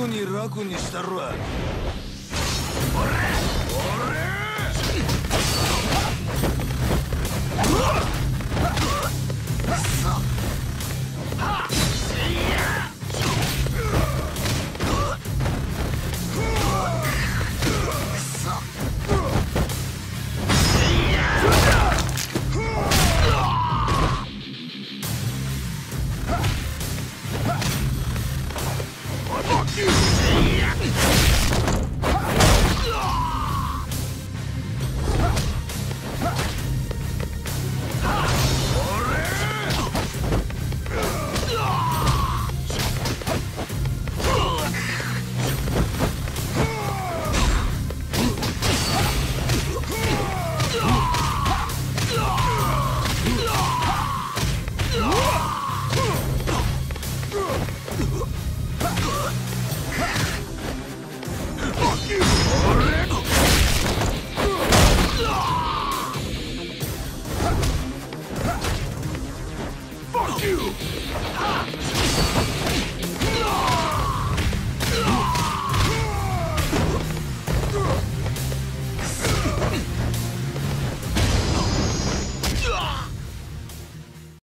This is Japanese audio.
ぐに楽にしたるわ you! Ah!